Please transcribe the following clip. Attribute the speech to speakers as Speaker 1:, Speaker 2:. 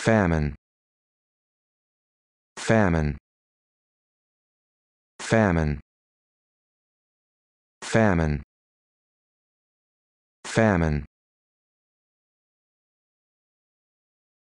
Speaker 1: famine. Famine. Famine. Famine. Famine.